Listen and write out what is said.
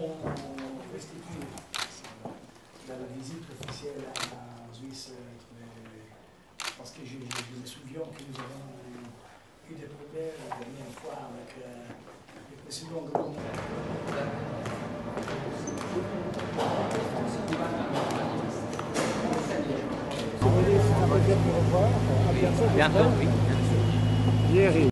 on restitue la visite officielle en Suisse, parce que je, je, me souviens que nous avons eu des problèmes la dernière fois avec le président Bientôt, oui. Hier,